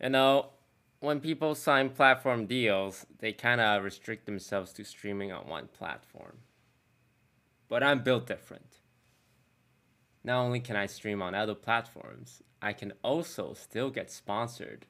You know, when people sign platform deals, they kind of restrict themselves to streaming on one platform. But I'm built different. Not only can I stream on other platforms, I can also still get sponsored